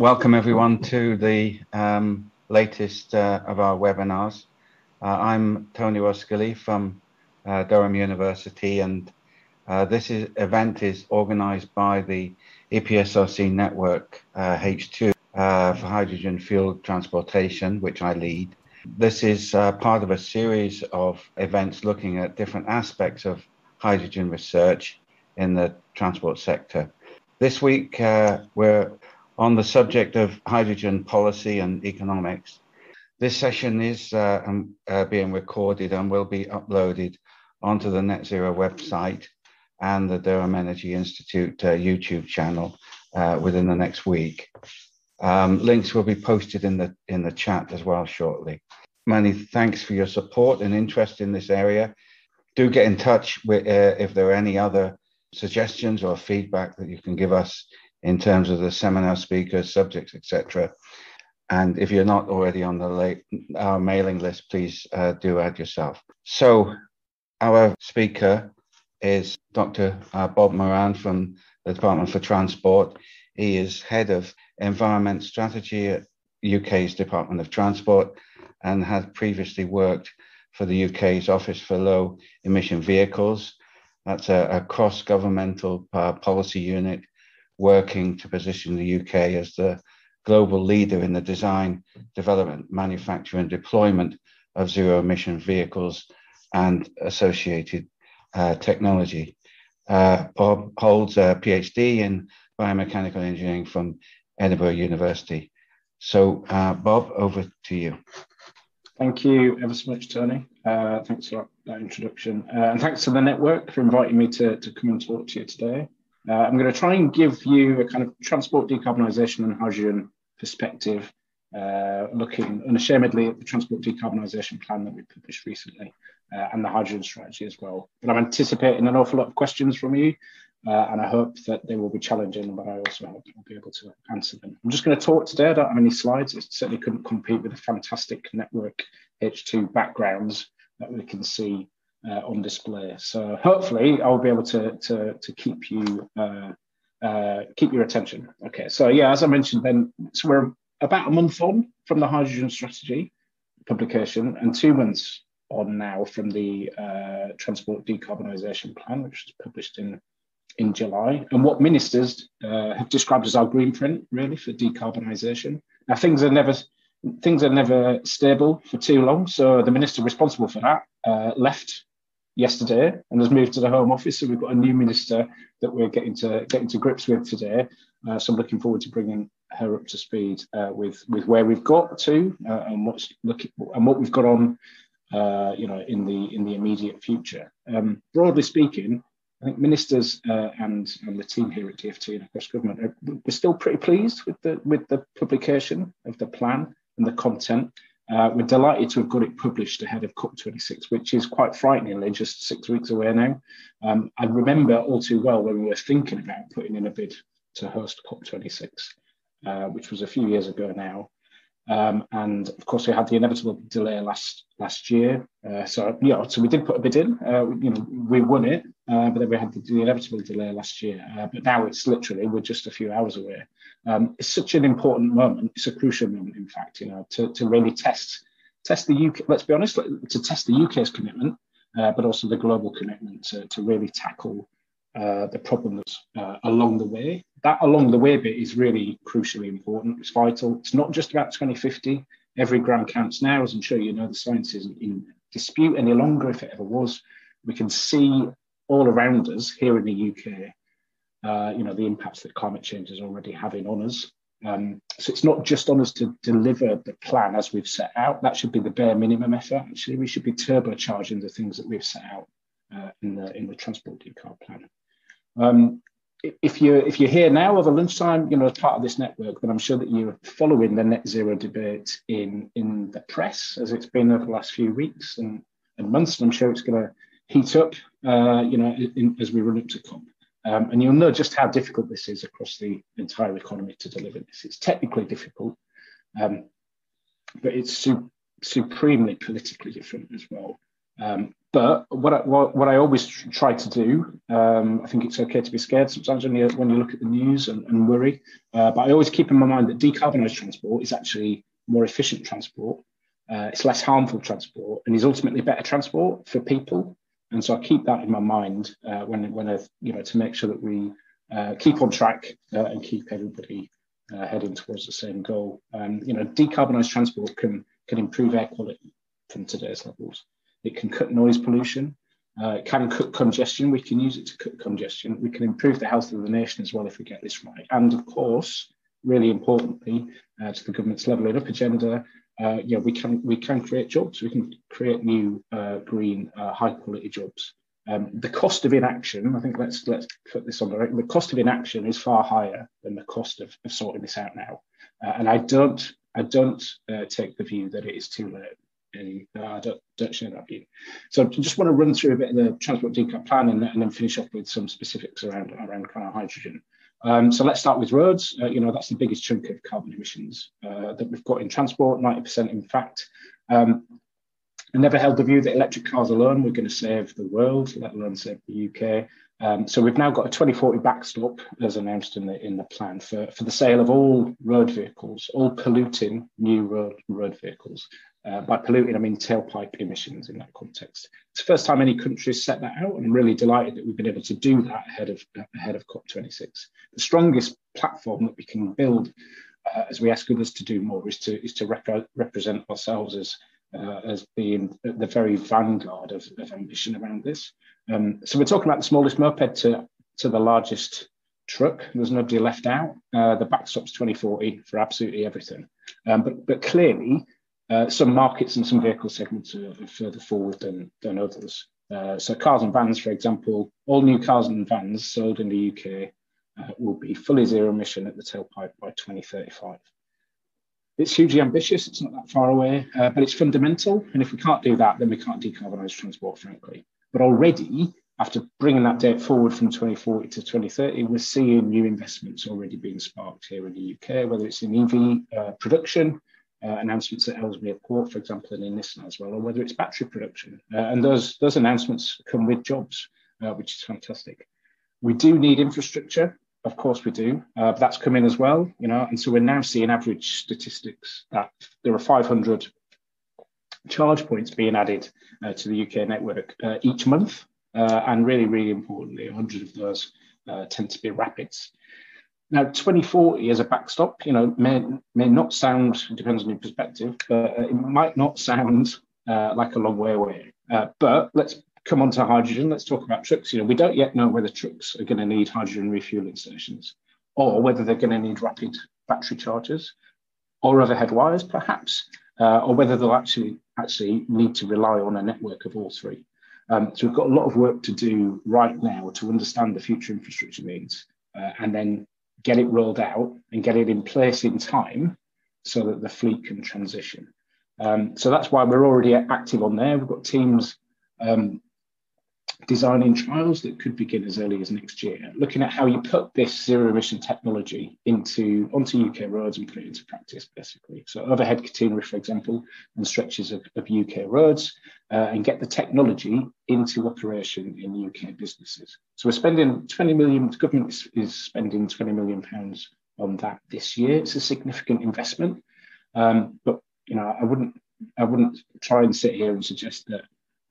welcome everyone to the um, latest uh, of our webinars. Uh, I'm Tony Roskilly from uh, Durham University and uh, this is, event is organized by the EPSRC network H2 uh, for hydrogen fuel transportation, which I lead. This is uh, part of a series of events looking at different aspects of hydrogen research in the transport sector. This week, uh, we're on the subject of hydrogen policy and economics. This session is uh, um, uh, being recorded and will be uploaded onto the Net Zero website and the Durham Energy Institute uh, YouTube channel uh, within the next week. Um, links will be posted in the in the chat as well shortly. Many thanks for your support and interest in this area. Do get in touch with, uh, if there are any other suggestions or feedback that you can give us in terms of the seminar speakers, subjects, etc. And if you're not already on the late, our mailing list, please uh, do add yourself. So, our speaker is Dr. Uh, Bob Moran from the Department for Transport. He is head of environment strategy at UK's Department of Transport and had previously worked for the UK's Office for Low Emission Vehicles. That's a, a cross governmental uh, policy unit working to position the UK as the global leader in the design, development, manufacture, and deployment of zero emission vehicles and associated uh, technology. Uh, Bob holds a PhD in biomechanical engineering from Edinburgh University. So, uh, Bob, over to you. Thank you ever so much, Tony. Uh, thanks for that introduction. Uh, and thanks to the network for inviting me to, to come and talk to you today. Uh, I'm going to try and give you a kind of transport decarbonisation and hydrogen perspective, uh, looking unashamedly at the transport decarbonisation plan that we published recently uh, and the hydrogen strategy as well. But I'm anticipating an awful lot of questions from you uh, and I hope that they will be challenging, but I also hope I'll be able to answer them. I'm just going to talk today. I don't have any slides. It certainly couldn't compete with the fantastic network H2 backgrounds that we can see uh, on display. So hopefully I'll be able to, to, to keep you uh, uh, keep your attention. Okay, so yeah, as I mentioned, then so we're about a month on from the hydrogen strategy publication and two months on now from the uh, transport decarbonisation plan, which was published in in July, and what ministers uh, have described as our green print, really, for decarbonisation. Now, things are never things are never stable for too long. So the minister responsible for that uh, left yesterday and has moved to the Home Office. So we've got a new minister that we're getting to getting to grips with today. Uh, so I'm looking forward to bringing her up to speed uh, with with where we've got to uh, and what's looking and what we've got on. Uh, you know, in the in the immediate future. Um, broadly speaking, I think ministers uh, and, and the team here at DFT and across government are, we're still pretty pleased with the with the publication of the plan and the content. Uh, we're delighted to have got it published ahead of COP26, which is quite frighteningly just six weeks away now. Um, I remember all too well when we were thinking about putting in a bid to host COP26, uh, which was a few years ago now. Um, and of course, we had the inevitable delay last last year. Uh, so yeah, so we did put a bid in. Uh, you know, we won it, uh, but then we had the, the inevitable delay last year. Uh, but now it's literally we're just a few hours away. Um, it's such an important moment. It's a crucial moment, in fact. You know, to to really test test the UK. Let's be honest, to test the UK's commitment, uh, but also the global commitment to to really tackle uh, the problems uh, along the way. That along the way bit is really crucially important. It's vital. It's not just about 2050. Every gram counts now, as I'm sure you know, the science isn't in dispute any longer if it ever was. We can see all around us here in the UK, uh, you know, the impacts that climate change is already having on us. Um, so it's not just on us to deliver the plan as we've set out. That should be the bare minimum effort. Actually, we should be turbocharging the things that we've set out uh, in the in the transport decarb plan. Um, if you're if you're here now over lunchtime, you know, as part of this network, then I'm sure that you're following the net zero debate in in the press as it's been over the last few weeks and, and months. And I'm sure it's going to heat up, uh, you know, in, as we run up to COP. Um, and you'll know just how difficult this is across the entire economy to deliver this. It's technically difficult, um, but it's su- supremely politically different as well. Um, but what I, what, I always try to do, um, I think it's okay to be scared sometimes when you when you look at the news and, and worry. Uh, but I always keep in my mind that decarbonised transport is actually more efficient transport. Uh, it's less harmful transport, and is ultimately better transport for people. And so I keep that in my mind uh, when when I, you know to make sure that we uh, keep on track uh, and keep everybody uh, heading towards the same goal. Um, you know, decarbonised transport can can improve air quality from today's levels. It can cut noise pollution. Uh, it can cut congestion. We can use it to cut congestion. We can improve the health of the nation as well if we get this right. And of course, really importantly, uh, to the government's levelling up agenda, uh, yeah, we can we can create jobs. We can create new uh, green, uh, high quality jobs. Um, the cost of inaction, I think let's let's put this on the right. The cost of inaction is far higher than the cost of, of sorting this out now. Uh, and I don't I don't take the view that it is too late any, uh, I don't, don't share that view. So I just want to run through a bit of the transport decarb plan and, and then finish off with some specifics around, around kind of hydrogen. Um, so let's start with roads. Uh, you know, that's the biggest chunk of carbon emissions uh, that we've got in transport, 90% in fact. Um, I never held the view that electric cars alone were going to save the world, let alone save the UK. Um, so we've now got a 2040 backstop, as announced in the in the plan, for, for the sale of all road vehicles, all polluting new road road vehicles. Uh, by polluting, I mean tailpipe emissions in that context. It's the first time any country has set that out, and I'm really delighted that we've been able to do that ahead of ahead of COP26. The strongest platform that we can build uh, as we ask others to do more is to is to rep represent ourselves as uh, as being the very vanguard of, of ambition around this. Um, so we're talking about the smallest moped to to the largest truck. There's nobody left out. Uh, the backstop's 2040 for absolutely everything. Um, but but clearly uh, some markets and some vehicle segments are, further forward than, than others. Uh, so cars and vans, for example, all new cars and vans sold in the UK uh, will be fully zero emission at the tailpipe by 2035. It's hugely ambitious, it's not that far away, uh, but it's fundamental. And if we can't do that, then we can't decarbonise transport, frankly. But already, after bringing that date forward from 2040 to 2030, we're seeing new investments already being sparked here in the UK, whether it's in EV uh, production, uh, announcements at Ellesmere Port, for example, and in Nissan as well, or whether it's battery production. Uh, and those, those announcements come with jobs, uh, which is fantastic. We do need infrastructure, of course we do, uh, but that's coming as well, you know, and so we're now seeing average statistics that there are 500 charge points being added uh, to the UK network uh, each month. and really, really importantly, 100 of those tend to be rapids. Now, 2040 as a backstop, you know, may, may not sound, depends on your perspective, but uh, it might not sound uh, like a long way away. Uh, but let's come on to hydrogen. Let's talk about trucks. You know, we don't yet know whether trucks are going to need hydrogen refueling stations or whether they're going to need rapid battery chargers or overhead wires, perhaps, uh, or whether they'll actually actually need to rely on a network of all three. Um, so we've got a lot of work to do right now to understand the future infrastructure needs uh, and then get it rolled out and get it in place in time so that the fleet can transition. Um, so that's why we're already active on there. We've got teams um, designing trials that could begin as early as next year, looking at how you put this zero emission technology into onto UK roads and put it into practice, basically. So overhead catenary, for example, and stretches of, of UK roads, uh, and get the technology into operation in UK businesses. So we're spending 20 million. The government is, is spending 20 million pounds on that this year. It's a significant investment, um, but you know I wouldn't I wouldn't try and sit here and suggest that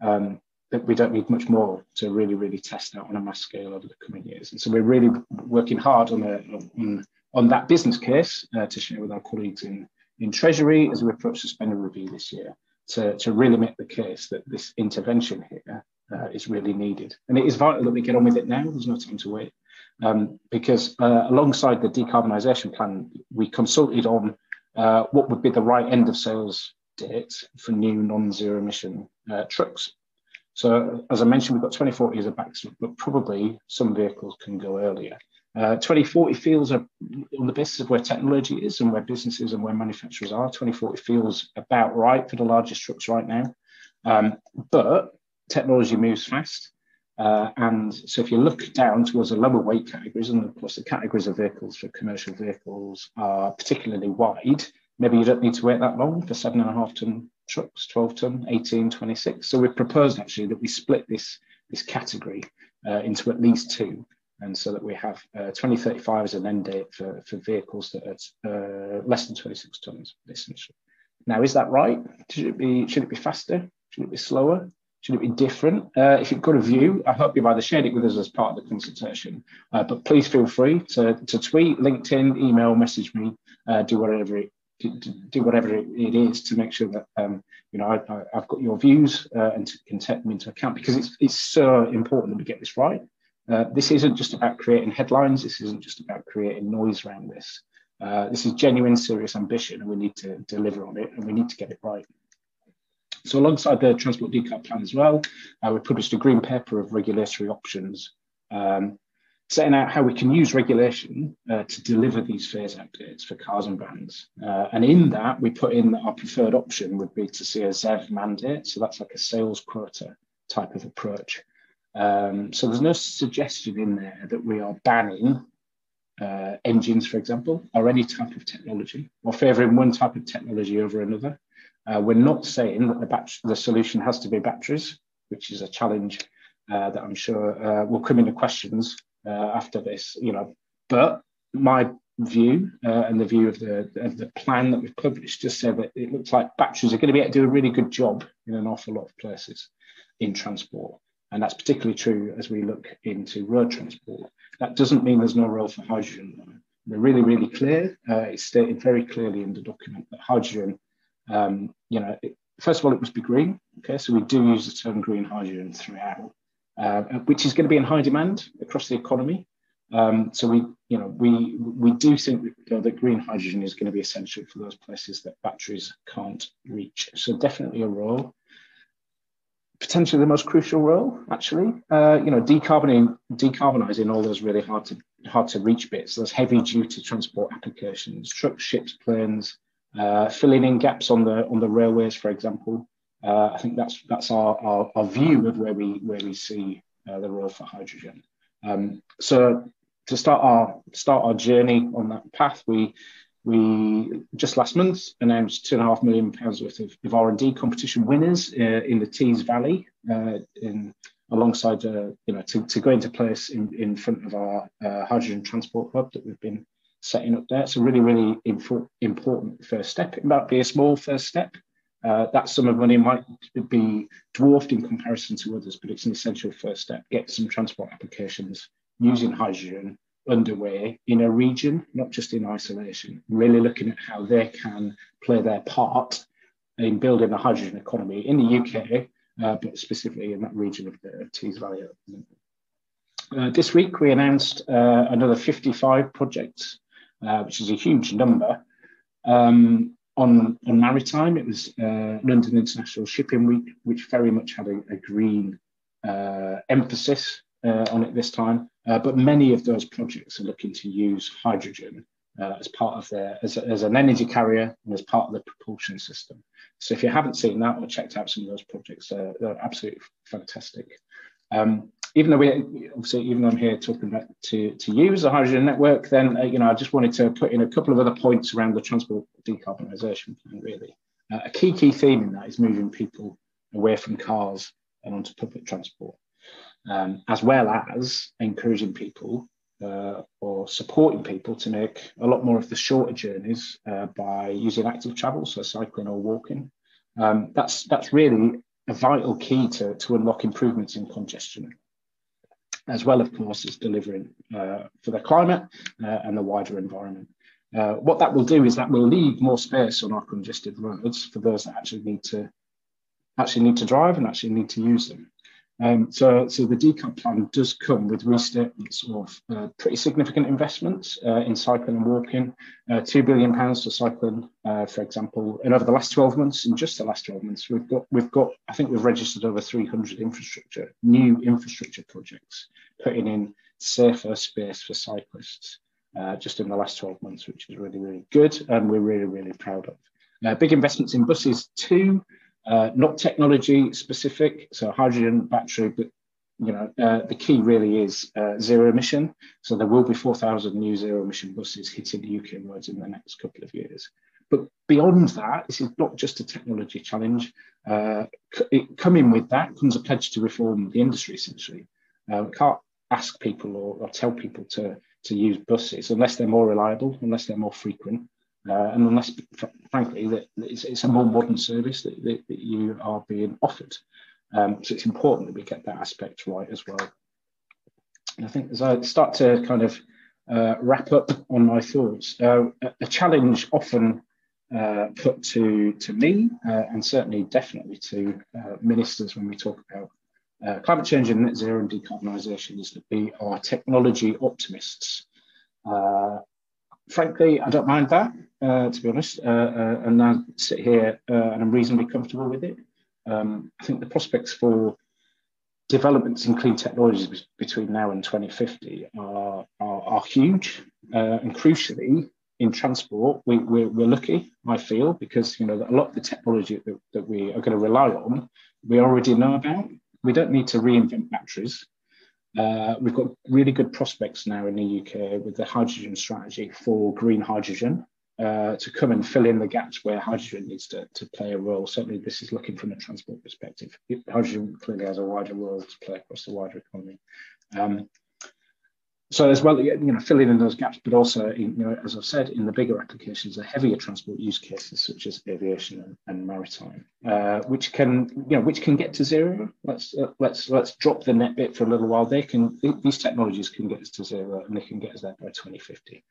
um, that we don't need much more to really, really test out on a mass scale over the coming years. And so we're really working hard on, a, on, on that business case uh, to share with our colleagues in, in Treasury as we approach the spending review this year to, to really make the case that this intervention here uh, is really needed. And it is vital that we get on with it now. There's no time to wait. Um, because uh, alongside the decarbonisation plan, we consulted on uh, what would be the right end of sales date for new non-zero emission uh, trucks. So as I mentioned, we've got 2040 as a backstop, but probably some vehicles can go earlier. Uh, 2040 feels on the basis of where technology is and where businesses and where manufacturers are. 2040 feels about right for the largest trucks right now, um, but technology moves fast. Uh, and so if you look down towards the lower weight categories, and of course the categories of vehicles for commercial vehicles are particularly wide, maybe you don't need to wait that long for seven and a half ton trucks, 12 ton, 18, 26. So we've proposed actually that we split this, this category uh, into at least two. And so that we have uh, 2035 as an end date for, for vehicles that are uh, less than 26 tons, essentially. Now, is that right? Should it be, should it be faster? Should it be slower? Should it be different? Uh, if you've got a view, I hope you've either shared it with us as part of the consultation, uh, but please feel free to, to tweet, LinkedIn, email, message me, uh, do whatever do, do whatever it is to make sure that um, you know I, have got your views uh, and to, can take them into account because it's it's so important that we get this right. Uh, this isn't just about creating headlines. This isn't just about creating noise around this. Uh, this is genuine, serious ambition, and we need to deliver on it, and we need to get it right. So, alongside the Transport Decarb Plan as well, uh, we published a green paper of regulatory options, um, setting out how we can use regulation uh, to deliver these phase updates for cars and vans. Uh, and in that, we put in that our preferred option would be to see a ZEV mandate. So that's like a sales quota type of approach. Um, so there's no suggestion in there that we are banning uh, engines, for example, or any type of technology, or favouring one type of technology over another. Uh, we're not saying that the, the solution has to be batteries, which is a challenge uh, that I'm sure uh, will come into questions uh, after this. You know, but my view uh, and the view of the of the plan that we've published just said that it looks like batteries are going to be able to do a really good job in an awful lot of places in transport. And that's particularly true as we look into road transport. That doesn't mean there's no role for hydrogen. We're really, really clear. Uh, it's stated very clearly in the document that hydrogen, um, you know, it, first of all, it must be green. Okay, so we do use the term green hydrogen throughout, uh, which is going to be in high demand across the economy. Um, so we, you know, we we do think that, you know, that green hydrogen is going to be essential for those places that batteries can't reach. So definitely a role potentially the most crucial role, actually. Uh, you know, decarbonising, decarbonizing all those really hard to hard to reach bits, those heavy duty transport applications, trucks, ships, planes, uh, filling in gaps on the on the railways, for example. Uh, I think that's that's our, our, our view of where we where we see uh, the role for hydrogen. Um, so to start our start our journey on that path, we we just last month announced two and a half million pounds worth of, of R&D competition winners uh, in the Tees Valley, uh, in alongside uh, you know to, to go into place in, in front of our uh, hydrogen transport hub that we've been setting up there. It's a really really important first step. It might be a small first step. Uh, that sum of money might be dwarfed in comparison to others, but it's an essential first step. Get some transport applications using hydrogen underway in a region, not just in isolation, really looking at how they can play their part in building a hydrogen economy in the UK, uh, but specifically in that region of the Tees Valley. Uh, this week, we announced uh, another 55 projects, uh, which is a huge number. Um, on, on maritime, it was uh, London International Shipping Week, which very much had a, a green uh, emphasis on it this time. Uh, but many of those projects are looking to use hydrogen uh, as part of their as, as an energy carrier and as part of the propulsion system. So if you haven't seen that or checked out some of those projects, uh, they're absolutely fantastic. Um, even though we obviously even though I'm here talking about to to use the hydrogen network, then uh, you know I just wanted to put in a couple of other points around the transport decarbonisation plan. Really, uh, a key key theme in that is moving people away from cars and onto public transport um, as well as encouraging people uh, or supporting people to make a lot more of the shorter journeys uh, by using active travel, so cycling or walking. Um, that's that's really a vital key to, to unlock improvements in congestion, as well, of course, as delivering uh, for the climate uh, and the wider environment. Uh, what that will do is that will leave more space on our congested roads for those that actually need to actually need to drive and actually need to use them. Um, so, so the decarb plan does come with restatements of uh, pretty significant investments uh, in cycling and walking, uh, two billion pounds for cycling, uh, for example. And over the last 12 months, in just the last 12 months, we've got, we've got, I think we've registered over 300 infrastructure, new infrastructure projects, putting in safer space for cyclists uh, just in the last 12 months, which is really, really good, and we're really, really proud of. Uh, big investments in buses too. Uh, not technology specific, so hydrogen battery, but you know uh, the key really is uh, zero emission. So there will be 4,000 new zero emission buses hitting the UK roads in the next couple of years. But beyond that, this is not just a technology challenge. Uh, it, coming with that comes a pledge to reform the industry, essentially. Uh, we can't ask people or, or, tell people to, to use buses unless they're more reliable, unless they're more frequent, uh, and unless, frankly, that it's, it's, a more modern service that, that, that you are being offered. Um, so it's important that we get that aspect right as well. And I think as I start to kind of uh, wrap up on my thoughts, uh, a challenge often uh, put to, to me, uh, and certainly definitely to uh, ministers when we talk about climate change and net zero and decarbonisation, is that we are technology optimists. Frankly, I don't mind that, to be honest, and I sit here and I'm reasonably comfortable with it. Um, I think the prospects for developments in clean technologies between now and 2050 are, are, are huge. Uh, and crucially, in transport, we, we're, we're, lucky, I feel, because you know a lot of the technology that, that we are going to rely on, we already know about. We don't need to reinvent batteries. Uh, we've got really good prospects now in the UK with the hydrogen strategy for green hydrogen uh, to come and fill in the gaps where hydrogen needs to, to play a role. Certainly, this is looking from a transport perspective. Hydrogen clearly has a wider role to play across the wider economy. Um, so as well, you know, filling in those gaps, but also, you know, as I've said, in the bigger applications, the heavier transport use cases such as aviation and, and maritime, uh, which can, you know, which can get to zero. Let's uh, let's let's drop the net bit for a little while. They can these technologies can get us to zero, and they can get us there by 2050.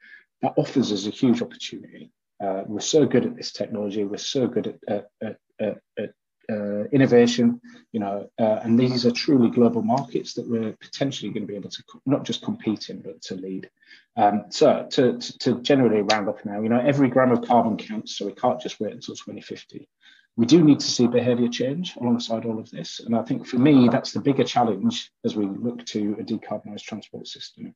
That offers us a huge opportunity. Uh, we're so good at this technology. We're so good at, at, at, at uh, innovation, you know, uh, and these are truly global markets that we're potentially going to be able to co- not just compete in, but to lead. Um, so to, to, to, generally round up now, you know, every gram of carbon counts, so we can't just wait until 2050. We do need to see behaviour change alongside all of this, and I think for me that's the bigger challenge as we look to a decarbonised transport system.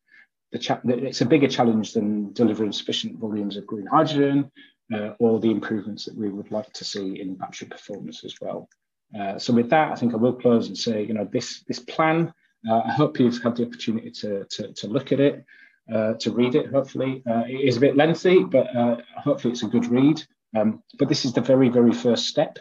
The cha- it's a bigger challenge than delivering sufficient volumes of green hydrogen, uh, or the improvements that we would like to see in battery performance as well. Uh, so with that, I think I will close and say, you know, this this plan. Uh, I hope you've had the opportunity to to, to look at it, uh, to read it. Hopefully, uh, it is a bit lengthy, but uh, hopefully it's a good read. Um, but this is the very very first step,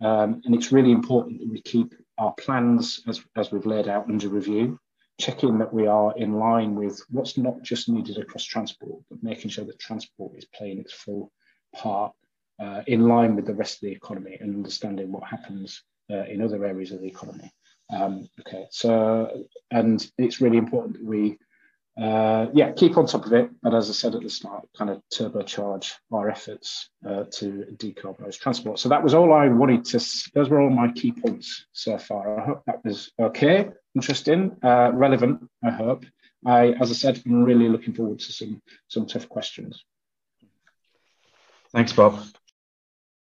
um, and it's really important that we keep our plans as as we've laid out under review checking that we are in line with what's not just needed across transport, but making sure that transport is playing its full part uh, in line with the rest of the economy and understanding what happens uh, in other areas of the economy. Um, okay, so and it's really important that we, uh, yeah, keep on top of it. But as I said at the start, kind of turbocharge our efforts uh, to decarbonise transport. So that was all I wanted to. Those were all my key points so far. I hope that was okay, interesting, uh, relevant. I hope. I, as I said, I'm really looking forward to some some tough questions. Thanks, Bob.